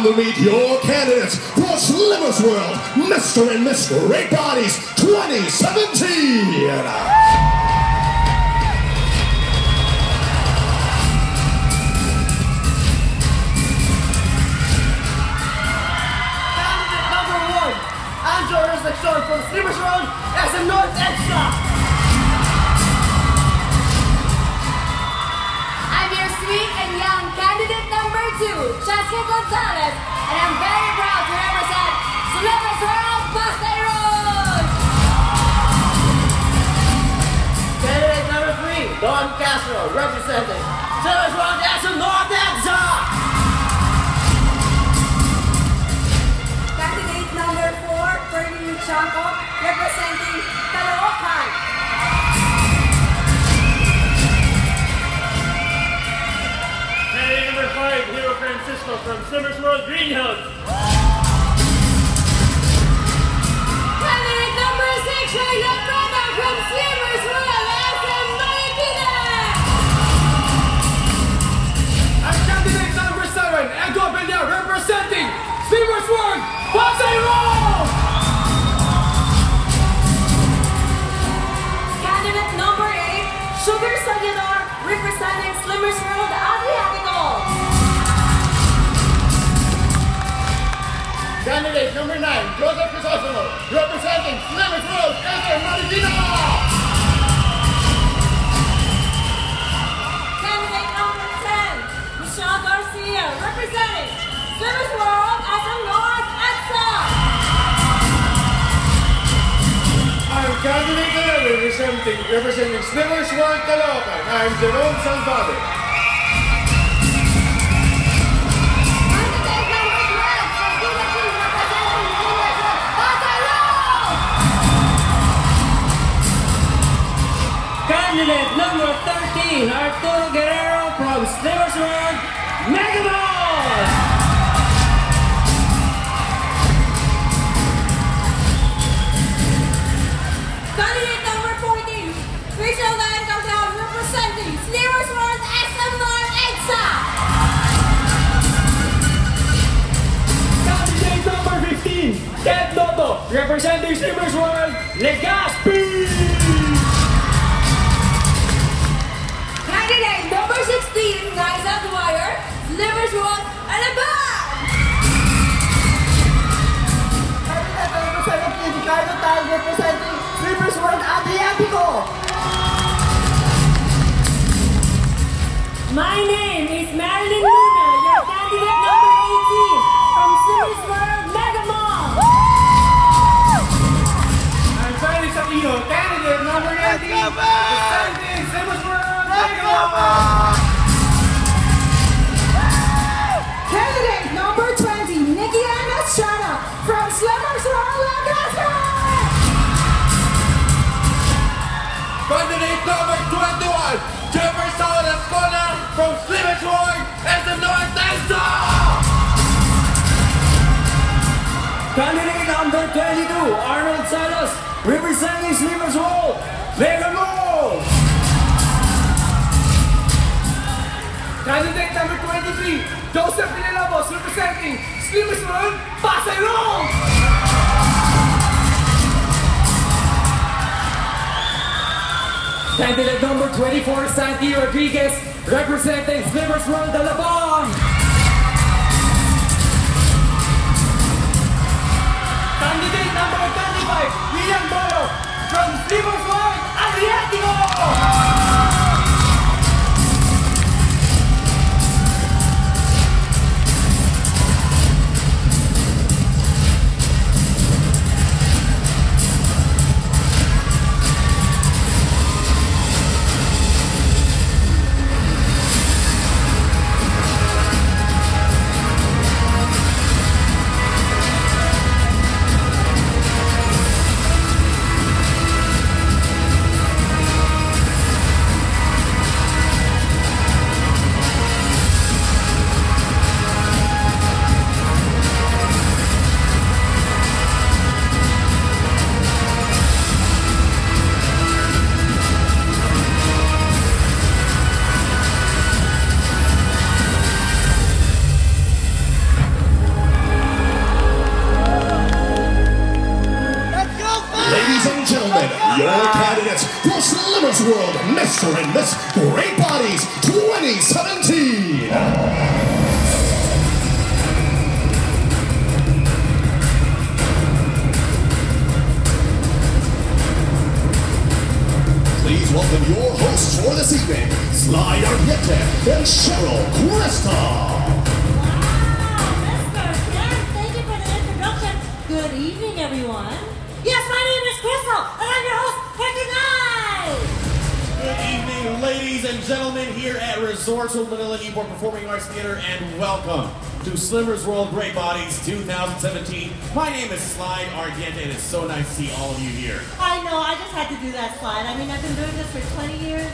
Time to meet your candidates for Slimmer's World Mr. and Miss Great Bodies 2017. Cheska Gonzalez, and I'm very proud to represent Slimmers World Pasay Road! Candidate number three, Don Castro representing Slimmers World SM North EDSA. Candidate number four, Fernie Chanco, representing five, Hero Francisco from Slimmers World Greenhills. Candidate number six, Raylan Brother from Slimmers World, SM Marikina! And candidate number seven, Edo Belia representing Slimmers World Pasay Road. Candidate number 10, Michelle Garcia, representing Slimmers World as North South. I'm candidate 11 representing, representing Slimmers World. I'm Jerome Salvador. Candidate number 13, Arturo Guerrero from Slimmers World, Megamall! Candidate number 14, Rachel Van Calderon, representing Slimmers World SM North and South. Candidate number 15, Ted Noto, representing Slimmers World, Legazpi! My name is Marilyn Luna, your candidate number 18 from Slimmers World, Megamall! I'm Felix Aquino, candidate number 19 representing Slimmers World Caloocan. Candidate Candidate number 22, Arnold Salas, representing Slimmers World, Megamall! Candidate number 23, Joseph Villalobos representing World Pasay Road. Candidate number 24, Santi Rodriguez, representing Slimmers World, Alabang! World Mr. and Miss Great Bodies 2017. Please welcome your hosts for this evening, Sly Arquette and Cheryl Crystal. Wow. Good evening, everyone. Yes, my name is Crystal, and I'm your gentlemen, here at Resorts World Manila Newport Performing Arts Theater, and welcome to Slimmer's World Great Bodies 2017. My name is Slide Argente, and it's so nice to see all of you here. I know, I just had to do that slide. I mean, I've been doing this for 20 years.